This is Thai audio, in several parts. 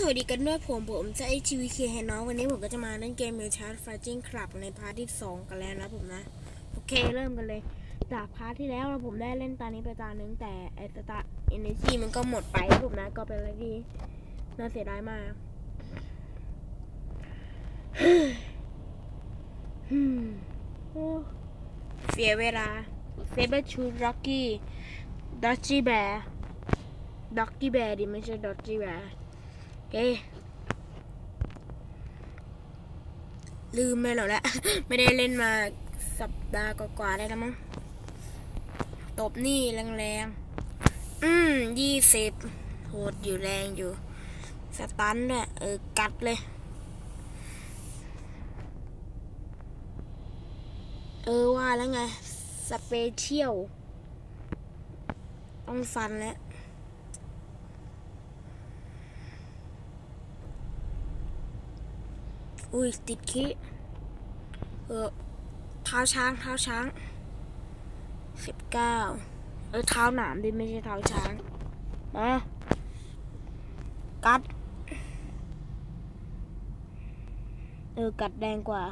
สวัสดีกันด้วยผมผมจะไอชีวีเคแฮน้องวันนี้ผมก็จะมาเล่นเกมเมลชาร์ดฟาจิ้งคลับในพาร์ทที่2กันแล้วนะผมนะ โอเคเริ่มกันเลย จากพาร์ทที่แล้วเราผมได้เล่นตานี้ไปตาหนึ่งแต่ไอตาร์เอเนจีมันก็หมดไปนะผมนะก็เป็นอะไรที่น่าเสียดายมากฮึ่มโอ้เสียเวลาเซเบอร์ชูร็อกกี้ดอจจี้แบร์ด็อกกี้แบร์ดิไม่ใช่ด็อจจี้แบร์ เอ้ลืมไปแล้วแหละ ไม่ได้เล่นมาสัปดาห์กว่าๆได้แล้วมั้ง ตบนี่แรงๆ อืมยี่สิบโหดอยู่แรงอยู่ สตันด้วยเออ กัดเลย เออว่าแล้วไง สเปเชียล ต้องฟันแล้ว อุ้ยติดขี้เออเท้าช้างเท้าช้างสิบเก้าเออเท้าหนามดิไม่ใช่เท้าช้างมากัด เออ กัดแดงกว่า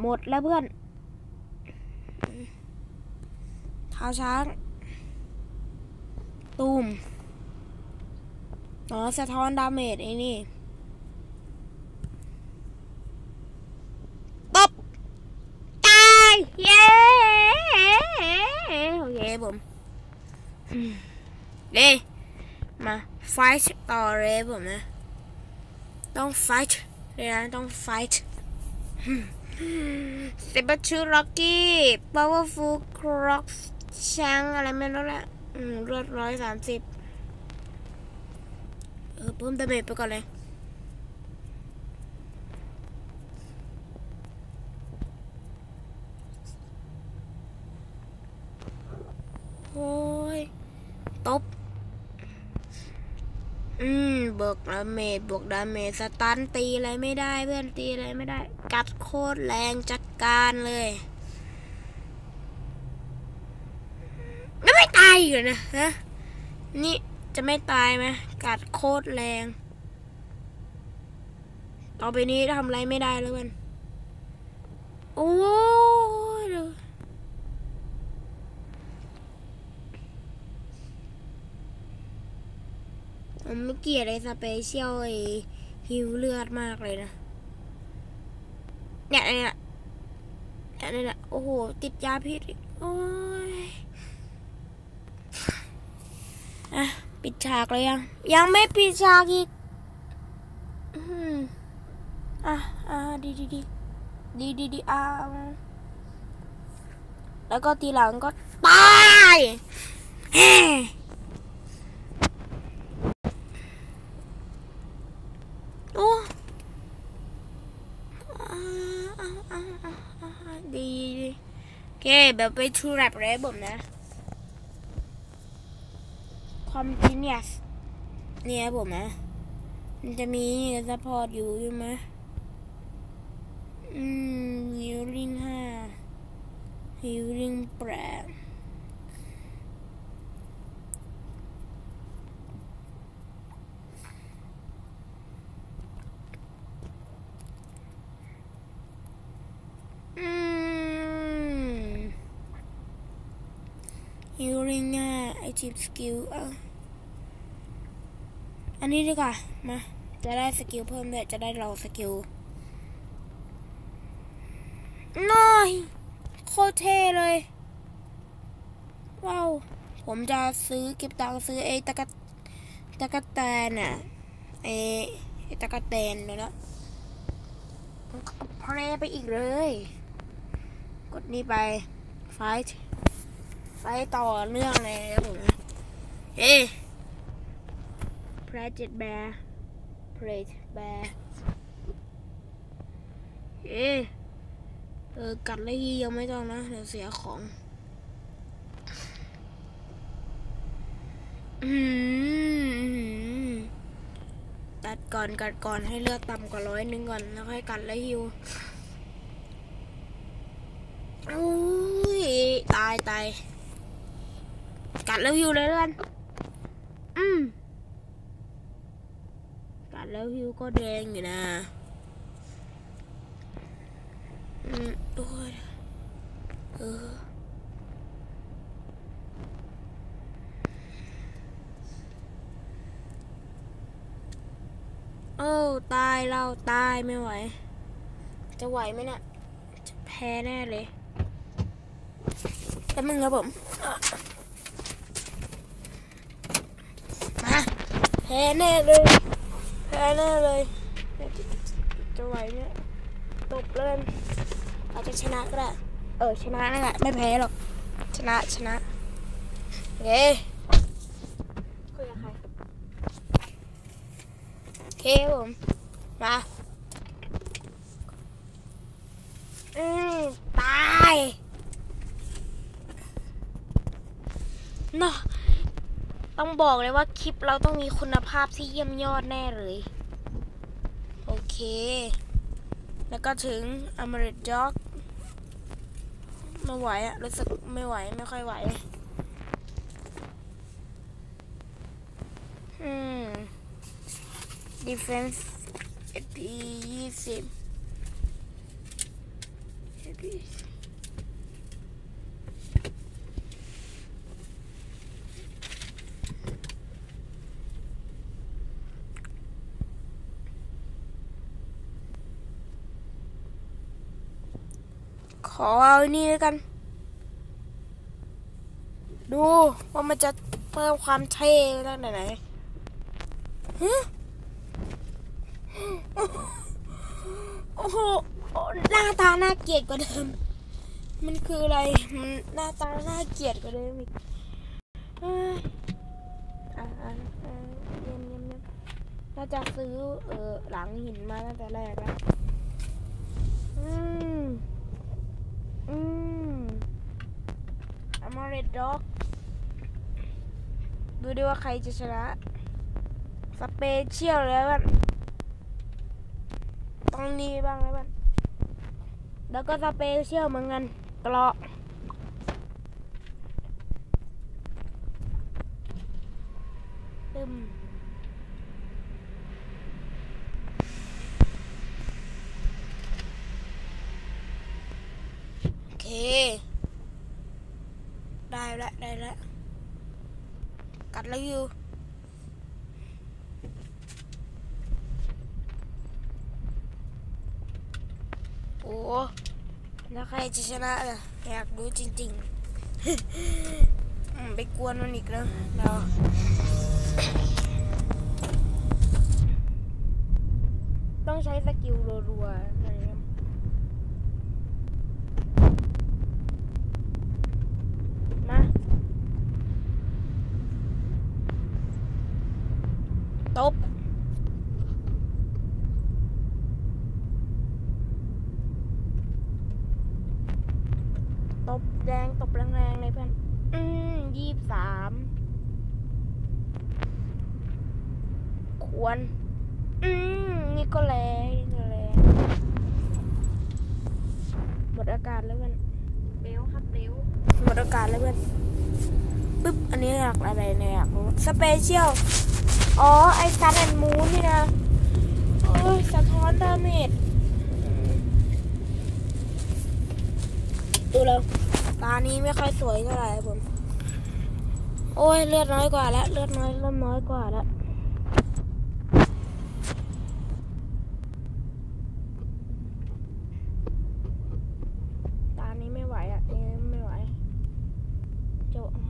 หมดแล้วเพื่อน เท้าช้าง ตูมอ๋อ สะท้อนดาเมจไอ้นี่ ตบตาย เย้โอเคผมเด้มา fight ต่อเลยผมนะ ต้อง fight เลยนะ ต้อง fight Sabertooth Rocky powerful croc ช้างอะไรไม่รู้แหละอืมเลือดร้อยสามสิบเออเพิ่ม damage ไปก่อนเลย โอ้ย ตบ อืม บวก damage บวก damage stun ตีอะไรไม่ได้เพื่อนตีอะไรไม่ได้ กัดโคตรแรงจัดการเลยแล้วไม่ตายอยู่นะฮะนี่จะไม่ตายไหมกัดโคตรแรง ต่อไปนี้ทำอะไรไม่ได้แล้วเพื่อนโอ้ยดู ผมไม่ เกลียดไอ้ special ไอ้ฮิวเลือดมากเลยนะ เนี่ยเนี่ยเนี่ยเนี่ยโอ้โห ติดยาพิษโอ้ยอะ ปิดฉากเลยยัง ยังไม่ปิดฉากอีกอืมอะอะดีดีดีดีดีดีอะแล้วก็ทีหลังก็ตายเฮ้ โอ้ดีดีโอ เคแบบไปทูแรปเลยผมนะคอมพิเนียสเนี่ยผมนะ มันจะมีซัพพอร์ตอยู่ใช่ไหมอืมฮิลลิ่งห้าฮิลลิ่งแปดอืม ฮิลลิ่งห้าไอจิบสกิลอันนี้ดีกว่า มา จะได้สกิลเพิ่มด้วย จะได้รอสกิลน้อยโคตรเท่เลย ว้าว ผมจะซื้อเก็บตังค์ซื้อไอ้ตะกะตะกะแตนอะไอ้ไอ้ตะกะแตนเลยนะเพลไปอีกเลย กดนี่ไปไฟท์ ไฟท์ต่อเนื่องเลยครับผมเฮ้เพรเจ็ดแบร์เพรเจ็ดแบร์เฮ้เออกัดเลยยังไม่ต้องนะ เดี๋ยวเสียของ อืมตัดก่อนกัดก่อนให้เลือดต่ำกว่าร้อยหนึ่งก่อนแล้วค่อยกัดแล้วฮิวโอ้ยตายตาย กัดแล้วฮิวเลยเลื่อนอืมแล้วฮิวก็แดงอยู่นะ อืมโอ้ยเออโอ้ตายเราตายไม่ไหว จะไหวไหมเนี่ยจะแพ้แน่เลยแป๊บนึงครับผม มาแพ้แน่เลย แพ้แน่เลยจะไหวไหมเนี่ยตบเล่นอาจจะชนะก็ได้ เออชนะนั่นแหละไม่แพ้หรอก ชนะชนะโอเคคุยกับใครโอเคครับผมมาอืมตายเนาะ ต้องบอกเลยว่าคลิปเราต้องมีคุณภาพที่เยี่ยมยอดแน่เลย โอเค แล้วก็ถึงอเมริกจ็อกไม่ไหวอะรู้สึกไม่ไหว ไม่ค่อยไหวอืม defense HP ยี่สิบ HP อเอานี่แล้วกัน ดูว่ามันจะเพิ่มความเท่ได้ไหนไหนฮะโอ้โหหน้าตาน่าเกลียดกว่าเดิม มันคืออะไร มันหน้าตาน่าเกลียดกว่าเดิมอีกเอ้ยอะอะอะเยี่ยมเยี่ยมเยี่ยมน่าจะซื้อเออหลังหินมาตั้งแต่แรกแล้ว มอืมอมอริด็อกดูดิว่าใครจะชนะ สเปเชียลเลยบ้านต้องนี้บ้างแล้วบ้านแล้วก็สเปเชียลเหมือนกันเกราะตึมโอเค ได้แล้วได้แล้วกัดแล้วอยู่โอ้แล้วใครจะชนะล่ะอยากรู้จริงๆไปกวนมันอีกแล้วเราต้องใช้สกิลรัวๆอะไรเงี้ยมา ตบ ตบแรงตบแรงๆเลยเพื่อน อืมยี่สาม ควร อืมนี่ก็แรงนี่ก็แรงหมดอากาศแล้วเพื่อนเบลครับเบลหมดอากาศแล้วเพื่อนปึ๊บ อันนี้อยากอะไรเนี่ยอยากรู้ special อ๋อ ไอ sun and moon นี่นะโอ้ยสะท้อน damage ดูแล้วตานี้ไม่ค่อยสวยเท่าไหร่ครับผม โอ้ย เลือดน้อยกว่าแล้ว เลือดน้อยเริ่มน้อยกว่าแล้ว ตานี้ไม่ไหวอะนี่ไม่ไหวเจ้าอ่า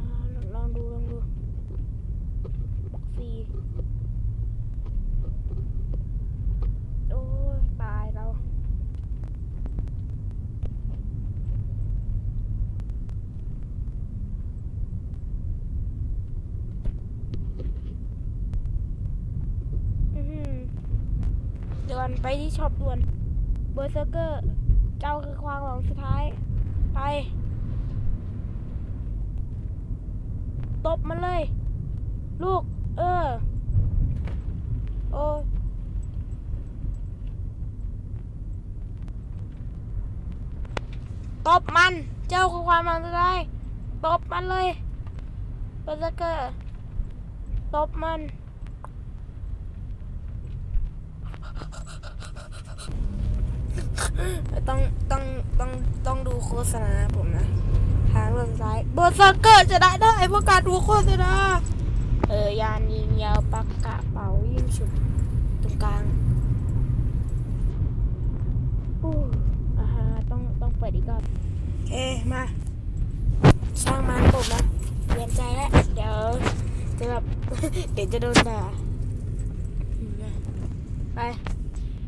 ลองดูลองดูบอกซีโอ้ยตายเรา อือหือด่วน ไปที่ช็อปด่วน เบอร์เซอร์เกอร์ เจ้าคือความหวังสุดท้าย ไป ตบมันเลย ลูก เออ โอ้ยตบมัน เจ้าคือความหวังสุดท้าย ตบมันเลย เบอร์เซอร์เกอร์ ตบมัน ต้องต้องต้องต้องดูโฆษณาผมนะทางเลื่อนซ้ายเบอร์ซักเกอร์จะได้ได้เพราะการดูโฆษณาเออยานยิงยาวปักกระเป๋ายิงฉุบตรงกลางอู้อ่าฮะต้องต้องเปิดอีกรอบโอเคมาสร้างมันผมนะเปลี่ยนใจแล้วเดี๋ยวจะแบบเดี๋ยวจะโดนด่าไป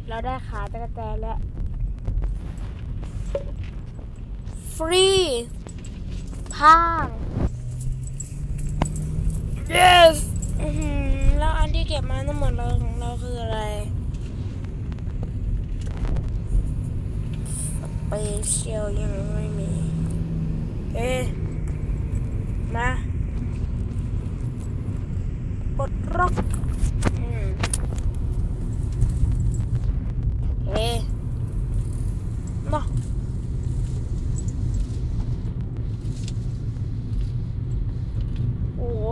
เราได้ขาตะกะแตนแล้ว ฟรีทาง yes อื้อหือแล้วอันที่เก็บมาทั้งหมดเราของเราคืออะไรสเปเชียลยังไม่มี เอ๊ะ มาปลดล็อกอืมเอ๊ะมาโอ้โห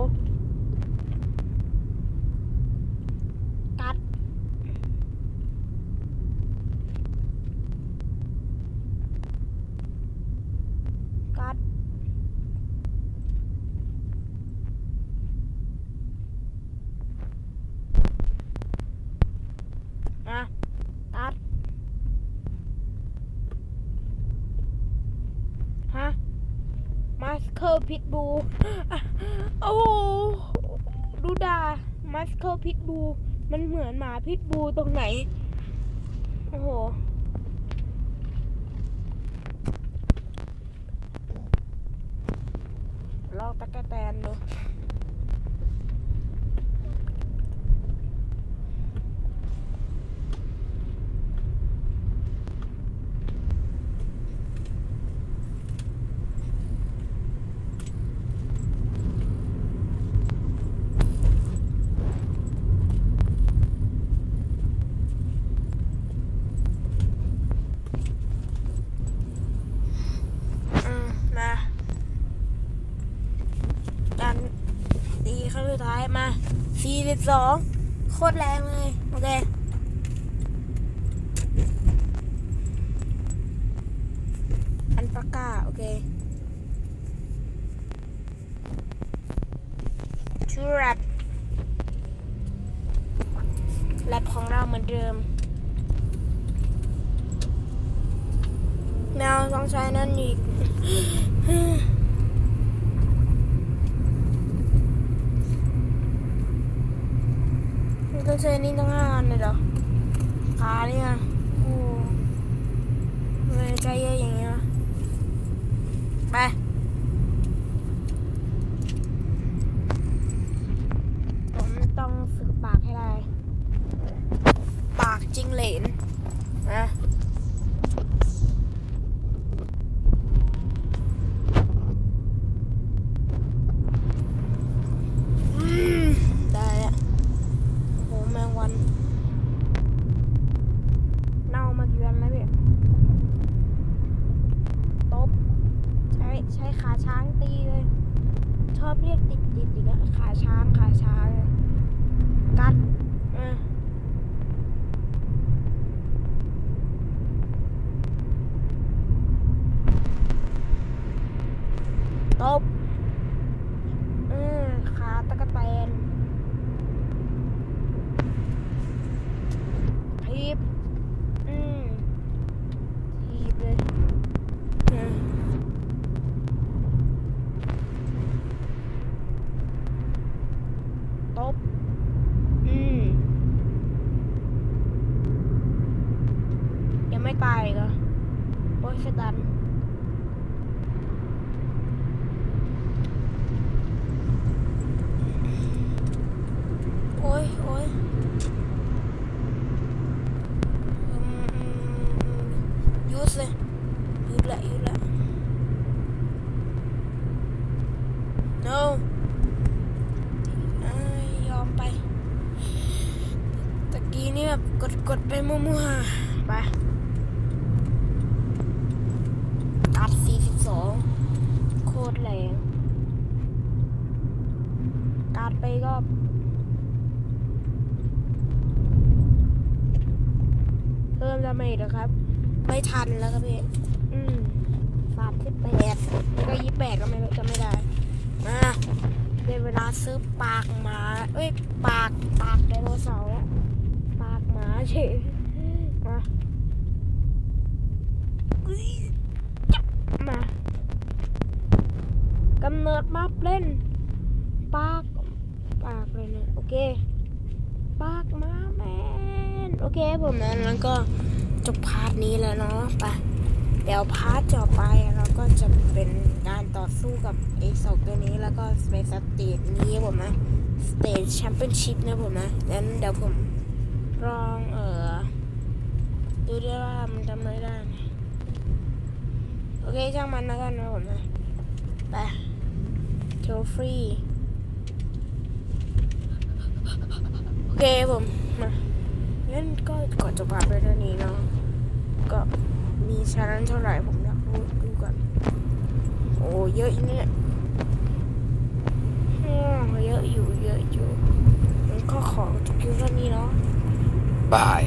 กัด กัด อะตัด ฮะ มาสเคิล พิทบูโอ้โหดูดามัสเคิลพิทบูมันเหมือนหมาพิทบูตรงไหน โอ้โห ลอกตะกะแตนดู อืมมาดันตีครั้งสุดท้ายมา 42โคตรแรงเลย โอเคอันปากกาโอเคชูแรปแรปของเราเหมือนเดิม แมวต้องใช้นั่นอีก มัน ต้องใช้นี่ตั้งห้าอันเลยเหรอขาเนี่ยโอ้ไมใจเยอะอย่างเงี้ยวะไปผมต้องฝึกปากให้ได้ ปากจิงเหลนนะ อืมได้แล้วโหแมงวัน เน่ามากี่วันแล้วพี่ตบ ใช้ใช้ขาช้างตีเลย ชอบเรียกติดติดอีกอะขาช้างขาช้างอะกัดเออตบ เออขาตะกะแตนทีบอืมทีบเลยเออตบ อืมยัง ไม่ตายอีกเหรอโอ้ยสตันโอ้ยโอ้ยอืมอืมอืมหยุดเลยยุดละยุดละ no ยอมไป ตะกี้นี่แบบกดกดไปมั่วๆไป ตัด42 โคตรแรงการดไปก็เพิ่มดาเมจนะครับ ไม่ทันแล้วครับพี่อืมสามสิบแปดแล้วก็ยี่แปดก็ไม่รู้จะไม่ได้มาเป็นเวลาซื้อปากหมาเอ้ยปากปากไดโนเสาร์ปากหมาเฉยมา มากำเนิดมาเล่น ปาก ปากเลยเนี่ยโอเค ปากมาแมนโอเคผมนั้นแล้วก็จบ part นี้แล้วเนาะไปเดี๋ยว part ต่อไปเราก็จะเป็นการต่อสู้กับไอ้สองตัวนี้แล้วก็เป็น stage นี้ผมนะ stage championship นะผมนะงั้นเดี๋ยวผมลองเออดูด้วยว่ามันทำไม่ได้ โอเคช่างมันแล้วกันนะผมนะไปเทลฟรีโอเคผมมางั้นก็ก่อนจบพาไปเท่านี้เนาะก็มีชานั้นเท่าไหร่ผมอยากรู้ดูก่อนโอ้เยอะอีกเนี่ยเยอะอยู่เยอะอยู่งั้นก็ขอจบคลิปเท่านี้เนาะบาย